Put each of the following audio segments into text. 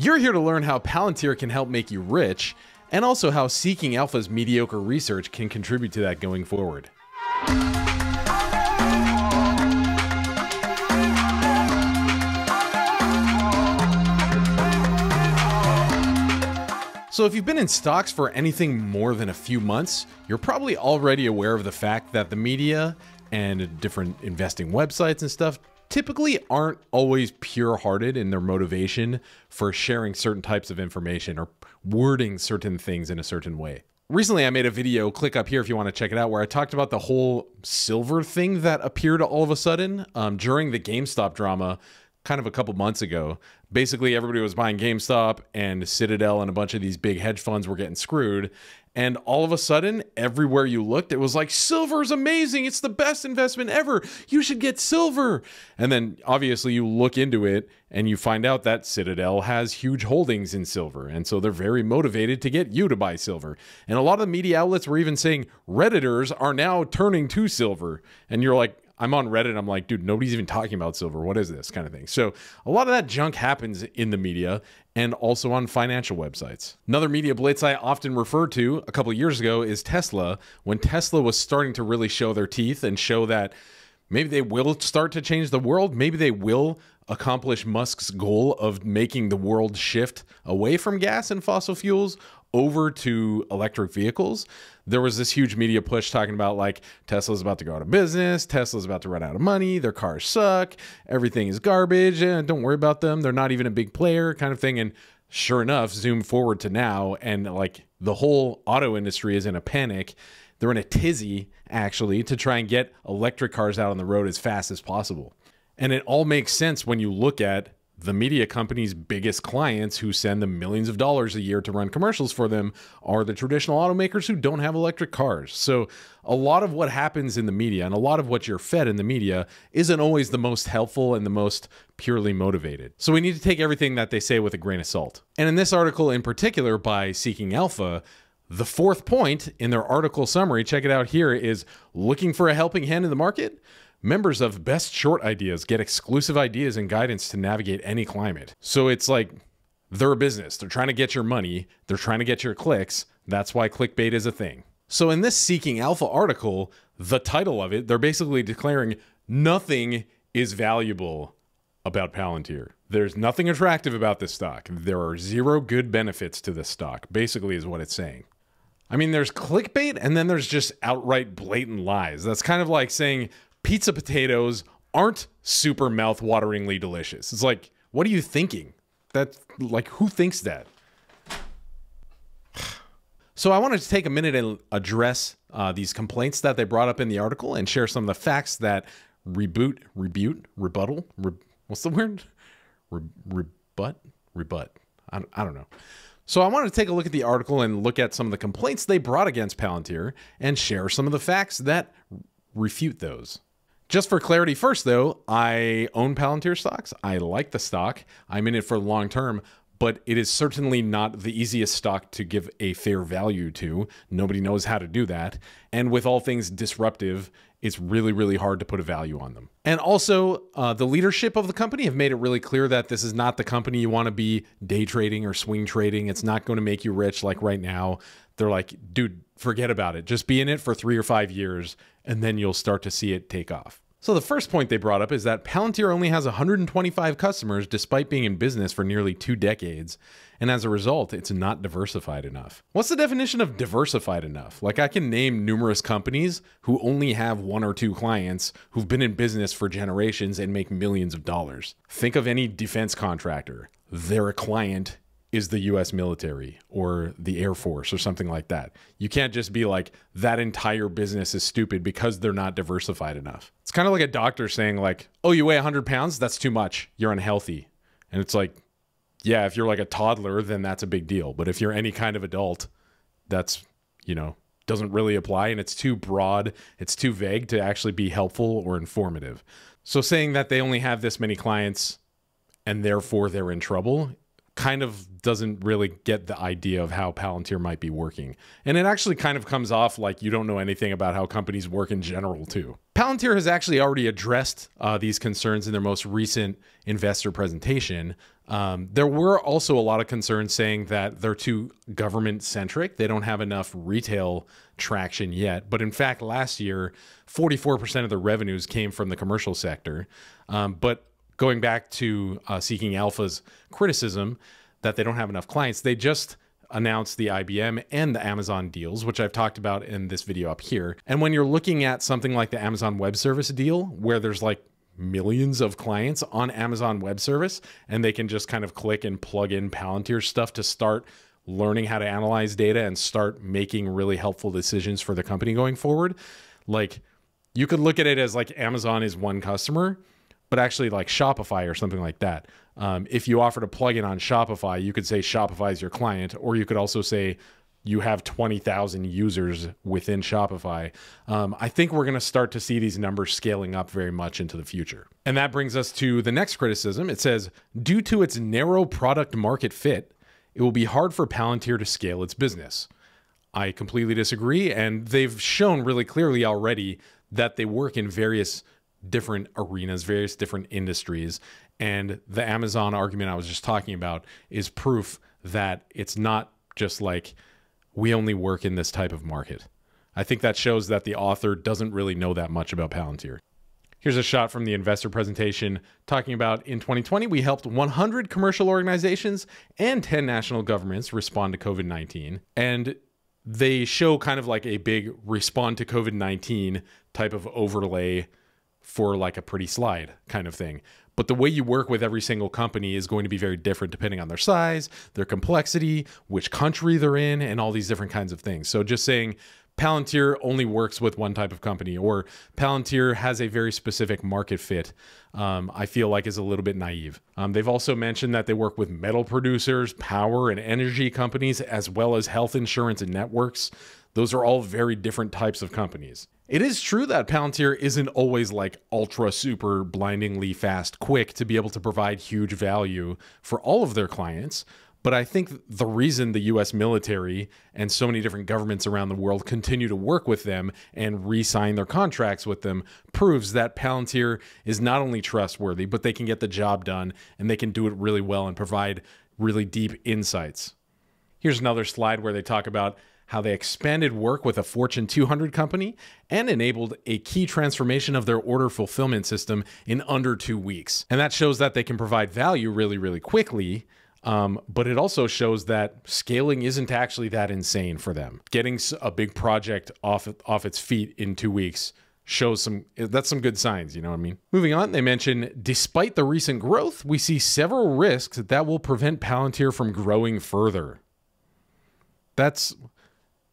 You're here to learn how Palantir can help make you rich, and also how Seeking Alpha's mediocre research can contribute to that going forward. So, if you've been in stocks for anything more than a few months, you're probably already aware of the fact that the media and different investing websites and stuff typically aren't always pure hearted in their motivation for sharing certain types of information or wording certain things in a certain way. Recently, I made a video, click up here if you want to check it out, where I talked about the whole silver thing that appeared all of a sudden um, during the GameStop drama kind of a couple months ago. Basically, everybody was buying GameStop and Citadel and a bunch of these big hedge funds were getting screwed. And all of a sudden, everywhere you looked, it was like, silver is amazing. It's the best investment ever. You should get silver. And then obviously, you look into it and you find out that Citadel has huge holdings in silver. And so they're very motivated to get you to buy silver. And a lot of the media outlets were even saying Redditors are now turning to silver. And you're like, I'm on Reddit. I'm like, dude, nobody's even talking about silver. What is this kind of thing? So a lot of that junk happens in the media and also on financial websites. Another media blitz I often refer to a couple years ago is Tesla. When Tesla was starting to really show their teeth and show that maybe they will start to change the world, maybe they will accomplish Musk's goal of making the world shift away from gas and fossil fuels over to electric vehicles, there was this huge media push talking about like Tesla's about to go out of business, Tesla's about to run out of money, their cars suck, everything is garbage, and don't worry about them, they're not even a big player, kind of thing. And sure enough, zoom forward to now, and like the whole auto industry is in a panic. They're in a tizzy, actually, to try and get electric cars out on the road as fast as possible. And it all makes sense when you look at the media company's biggest clients who send them millions of dollars a year to run commercials for them are the traditional automakers who don't have electric cars. So, a lot of what happens in the media and a lot of what you're fed in the media isn't always the most helpful and the most purely motivated. So, we need to take everything that they say with a grain of salt. And in this article in particular by Seeking Alpha, the fourth point in their article summary, check it out here, is looking for a helping hand in the market? Members of Best Short Ideas get exclusive ideas and guidance to navigate any climate. So it's like they're a business. They're trying to get your money, they're trying to get your clicks. That's why clickbait is a thing. So in this Seeking Alpha article, the title of it, they're basically declaring nothing is valuable about Palantir. There's nothing attractive about this stock. There are zero good benefits to this stock, basically, is what it's saying. I mean, there's clickbait and then there's just outright blatant lies. That's kind of like saying pizza potatoes aren't super mouth-wateringly delicious. It's like, what are you thinking? That like who thinks that? So I wanted to take a minute and address uh, these complaints that they brought up in the article and share some of the facts that reboot, rebut, rebuttal, re, what's the word? Re, rebut, rebut. I, I don't know. So I wanted to take a look at the article and look at some of the complaints they brought against Palantir and share some of the facts that refute those. Just for clarity first, though, I own Palantir stocks. I like the stock. I'm in it for the long term, but it is certainly not the easiest stock to give a fair value to. Nobody knows how to do that. And with all things disruptive, it's really, really hard to put a value on them. And also, uh, the leadership of the company have made it really clear that this is not the company you want to be day trading or swing trading. It's not going to make you rich like right now. They're like, dude, forget about it. Just be in it for three or five years, and then you'll start to see it take off. So, the first point they brought up is that Palantir only has 125 customers despite being in business for nearly two decades, and as a result, it's not diversified enough. What's the definition of diversified enough? Like, I can name numerous companies who only have one or two clients who've been in business for generations and make millions of dollars. Think of any defense contractor. They're a client is the US military or the Air Force or something like that. You can't just be like, that entire business is stupid because they're not diversified enough. It's kind of like a doctor saying, like, oh, you weigh 100 pounds? That's too much. You're unhealthy. And it's like, yeah, if you're like a toddler, then that's a big deal. But if you're any kind of adult, that's, you know, doesn't really apply and it's too broad, it's too vague to actually be helpful or informative. So saying that they only have this many clients and therefore they're in trouble kind of doesn't really get the idea of how Palantir might be working. And it actually kind of comes off like you don't know anything about how companies work in general, too. Palantir has actually already addressed uh, these concerns in their most recent investor presentation. Um, there were also a lot of concerns saying that they're too government centric. They don't have enough retail traction yet. But in fact, last year, 44% of the revenues came from the commercial sector. Um, but going back to uh, Seeking Alpha's criticism that they don't have enough clients, they just announced the IBM and the Amazon deals, which I've talked about in this video up here. And when you're looking at something like the Amazon Web Service deal, where there's like millions of clients on Amazon Web Service, and they can just kind of click and plug in Palantir stuff to start learning how to analyze data and start making really helpful decisions for the company going forward. Like you could look at it as like Amazon is one customer, but actually like Shopify or something like that. Um, if you offered a plugin on Shopify, you could say Shopify is your client, or you could also say you have 20,000 users within Shopify. Um, I think we're going to start to see these numbers scaling up very much into the future. And that brings us to the next criticism. It says, due to its narrow product market fit, it will be hard for Palantir to scale its business. I completely disagree. And they've shown really clearly already that they work in various different arenas, various different industries. And the Amazon argument I was just talking about is proof that it's not just like we only work in this type of market. I think that shows that the author doesn't really know that much about Palantir. Here's a shot from the investor presentation talking about in 2020, we helped 100 commercial organizations and 10 national governments respond to COVID 19. And they show kind of like a big respond to COVID 19 type of overlay for like a pretty slide kind of thing. But the way you work with every single company is going to be very different depending on their size, their complexity, which country they're in, and all these different kinds of things. So just saying, Palantir only works with one type of company, or Palantir has a very specific market fit, um, I feel like is a little bit naive. Um, they've also mentioned that they work with metal producers, power and energy companies, as well as health insurance and networks. Those are all very different types of companies. It is true that Palantir isn't always like ultra super blindingly fast quick to be able to provide huge value for all of their clients. But I think the reason the US military and so many different governments around the world continue to work with them and re sign their contracts with them proves that Palantir is not only trustworthy, but they can get the job done and they can do it really well and provide really deep insights. Here's another slide where they talk about how they expanded work with a Fortune 200 company and enabled a key transformation of their order fulfillment system in under two weeks. And that shows that they can provide value really, really quickly um, but it also shows that scaling isn't actually that insane for them. Getting a big project off off its feet in two weeks shows some that's some good signs you know what i mean moving on they mention despite the recent growth we see several risks that will prevent palantir from growing further that's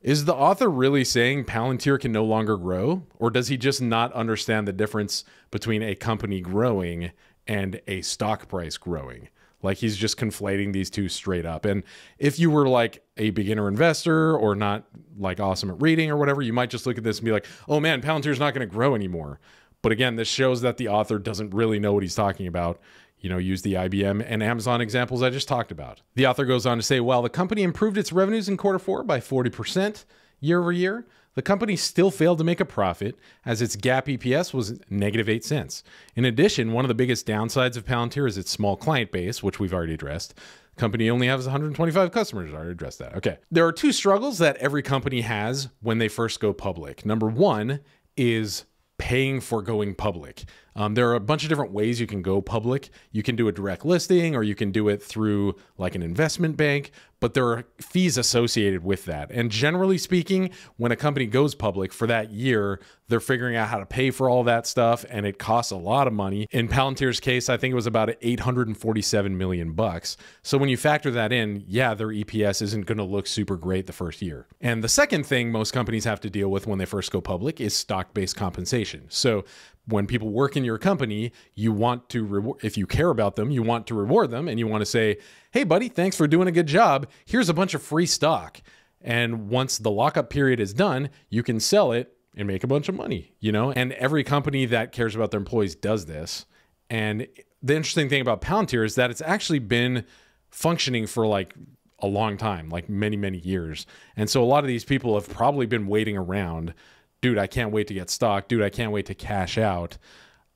is the author really saying palantir can no longer grow or does he just not understand the difference between a company growing and a stock price growing like he's just conflating these two straight up. And if you were like a beginner investor or not like awesome at reading or whatever, you might just look at this and be like, oh man, Palantir's not going to grow anymore. But again, this shows that the author doesn't really know what he's talking about. You know, use the IBM and Amazon examples I just talked about. The author goes on to say, while the company improved its revenues in quarter four by 40% year over year, the company still failed to make a profit as its GAAP EPS was negative 8 cents. In addition, one of the biggest downsides of Palantir is its small client base, which we've already addressed. The company only has 125 customers. I already addressed that. Okay. There are two struggles that every company has when they first go public. Number one is paying for going public. Um, there are a bunch of different ways you can go public. You can do a direct listing or you can do it through like an investment bank, but there are fees associated with that. And generally speaking, when a company goes public for that year, they're figuring out how to pay for all that stuff and it costs a lot of money. In Palantir's case, I think it was about 847 million bucks. So when you factor that in, yeah, their EPS isn't going to look super great the first year. And the second thing most companies have to deal with when they first go public is stock-based compensation. So when people work in your company, you want to reward, if you care about them, you want to reward them and you want to say, hey, buddy, thanks for doing a good job. Here's a bunch of free stock. And once the lockup period is done, you can sell it and make a bunch of money, you know? And every company that cares about their employees does this. And the interesting thing about Palantir is that it's actually been functioning for like a long time, like many, many years. And so a lot of these people have probably been waiting around dude, I can't wait to get stock. Dude, I can't wait to cash out.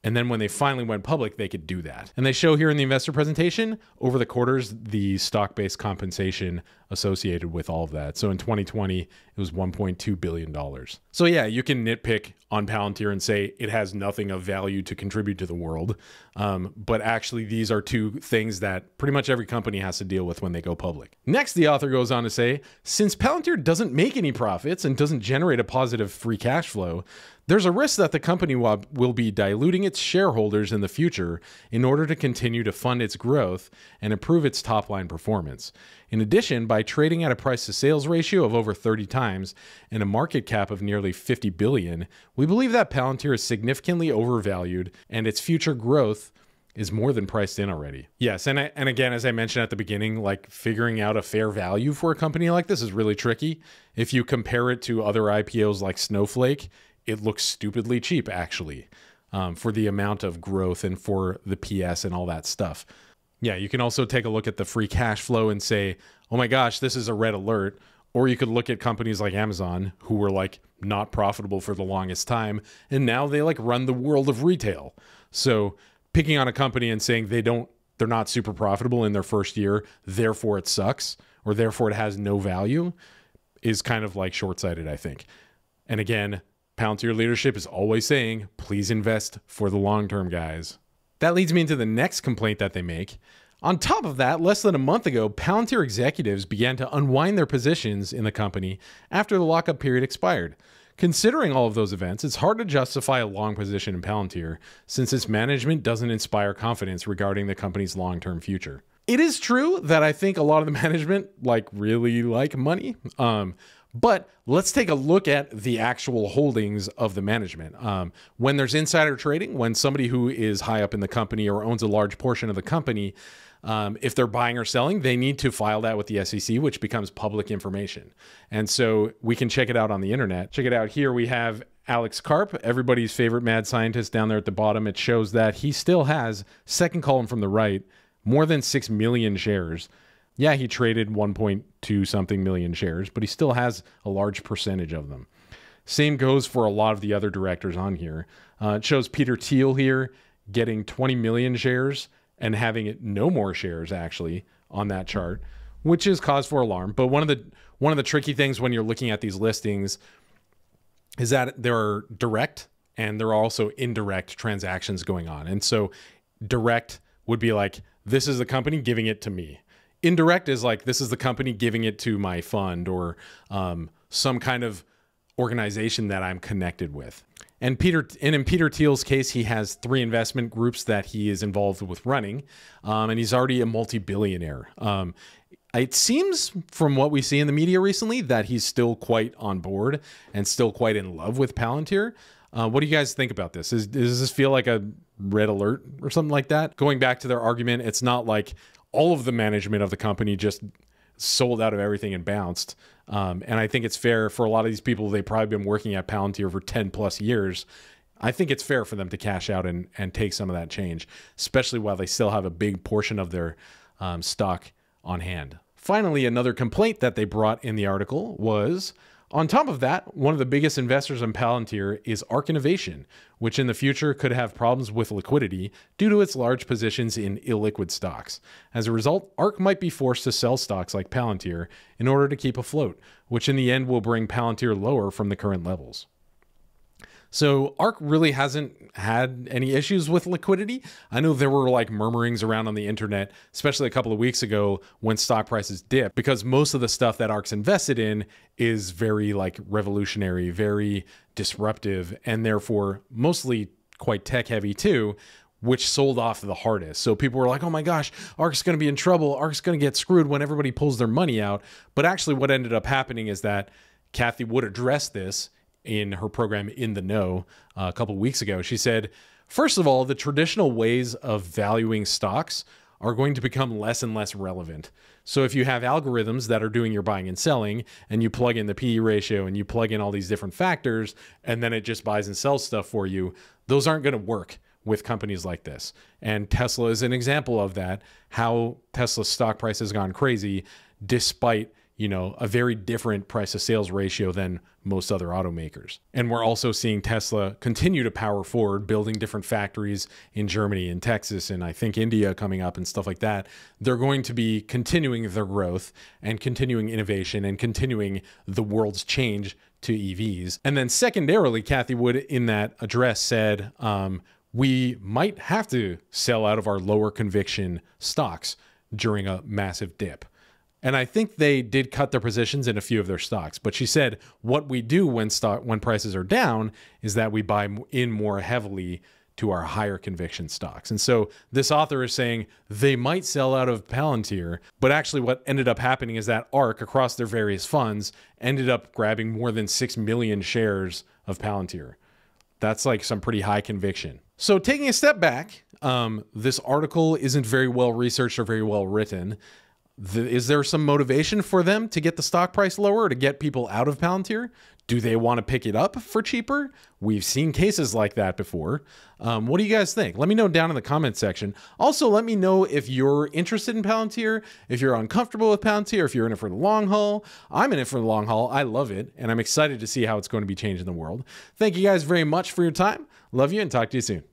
And then when they finally went public, they could do that. And they show here in the investor presentation over the quarters the stock based compensation associated with all of that. So in 2020, it was $1.2 billion. So yeah, you can nitpick on Palantir and say it has nothing of value to contribute to the world. Um, but actually, these are two things that pretty much every company has to deal with when they go public. Next, the author goes on to say since Palantir doesn't make any profits and doesn't generate a positive free cash flow, there's a risk that the company will be diluting its shareholders in the future in order to continue to fund its growth and improve its top line performance. In addition, by trading at a price to sales ratio of over 30 times and a market cap of nearly 50 billion, we believe that Palantir is significantly overvalued and its future growth is more than priced in already. Yes, and I, and again as I mentioned at the beginning, like figuring out a fair value for a company like this is really tricky. If you compare it to other IPOs like Snowflake, it looks stupidly cheap actually um, for the amount of growth and for the PS and all that stuff. Yeah, you can also take a look at the free cash flow and say, oh my gosh, this is a red alert. Or you could look at companies like Amazon who were like not profitable for the longest time and now they like run the world of retail. So picking on a company and saying they don't they're not super profitable in their first year, therefore it sucks or therefore it has no value is kind of like short-sighted, I think. And again, Palantir leadership is always saying, please invest for the long term, guys. That leads me into the next complaint that they make. On top of that, less than a month ago, Palantir executives began to unwind their positions in the company after the lockup period expired. Considering all of those events, it's hard to justify a long position in Palantir since its management doesn't inspire confidence regarding the company's long term future. It is true that I think a lot of the management like really like money. Um, but let's take a look at the actual holdings of the management. Um, when there's insider trading, when somebody who is high up in the company or owns a large portion of the company, um, if they're buying or selling, they need to file that with the SEC, which becomes public information. And so we can check it out on the internet. Check it out here. We have Alex Karp, everybody's favorite mad scientist down there at the bottom. It shows that he still has, second column from the right, more than 6 million shares. Yeah, he traded 1.2 something million shares, but he still has a large percentage of them. Same goes for a lot of the other directors on here. Uh, it shows Peter Thiel here getting 20 million shares and having it no more shares actually on that chart, which is cause for alarm. But one of the one of the tricky things when you're looking at these listings is that there are direct and there are also indirect transactions going on. And so direct would be like this is the company giving it to me indirect is like this is the company giving it to my fund or um, some kind of organization that I'm connected with. And Peter, and in Peter Thiel's case, he has three investment groups that he is involved with running, um, and he's already a multi-billionaire. Um, it seems from what we see in the media recently that he's still quite on board and still quite in love with Palantir. Uh, what do you guys think about this? Is, does this feel like a red alert or something like that? Going back to their argument, it's not like all of the management of the company just sold out of everything and bounced. Um, and I think it's fair for a lot of these people, they've probably been working at Palantir for 10 plus years. I think it's fair for them to cash out and, and take some of that change, especially while they still have a big portion of their um, stock on hand. Finally, another complaint that they brought in the article was on top of that, one of the biggest investors in Palantir is ARK Innovation, which in the future could have problems with liquidity due to its large positions in illiquid stocks. As a result, ARK might be forced to sell stocks like Palantir in order to keep afloat, which in the end will bring Palantir lower from the current levels. So ARK really hasn't had any issues with liquidity. I know there were like murmurings around on the internet, especially a couple of weeks ago when stock prices dipped, because most of the stuff that ARK's invested in is very like revolutionary, very disruptive, and therefore mostly quite tech heavy too which sold off the hardest. So people were like, oh my gosh, ARK's going to be in trouble. ARK's going to get screwed when everybody pulls their money out. But actually, what ended up happening is that Cathie Wood addressed this in her program In the Know uh, a couple weeks ago. She said, first of all, the traditional ways of valuing stocks are going to become less and less relevant. So if you have algorithms that are doing your buying and selling and you plug in the PE ratio and you plug in all these different factors and then it just buys and sells stuff for you, those aren't going to work with companies like this. And Tesla is an example of that, how Tesla's stock price has gone crazy despite you know, a very different price to sales ratio than most other automakers. And we're also seeing Tesla continue to power forward, building different factories in Germany and Texas and I think India coming up and stuff like that. They're going to be continuing their growth and continuing innovation and continuing the world's change to EVs. And then secondarily, Cathie Wood in that address said, um, we might have to sell out of our lower conviction stocks during a massive dip. And I think they did cut their positions in a few of their stocks. But she said what we do when stock when prices are down is that we buy in more heavily to our higher conviction stocks. And so this author is saying they might sell out of Palantir, but actually what ended up happening is that ARK across their various funds ended up grabbing more than 6 million shares of Palantir. That's like some pretty high conviction. So taking a step back, um, this article isn't very well researched or very well written is there some motivation for them to get the stock price lower to get people out of Palantir? Do they want to pick it up for cheaper? We've seen cases like that before. Um, what do you guys think? Let me know down in the comment section. Also, let me know if you're interested in Palantir, if you're uncomfortable with Palantir, if you're in it for the long haul. I'm in it for the long haul. I love it, and I'm excited to see how it's going to be changing the world. Thank you guys very much for your time. Love you, and talk to you soon.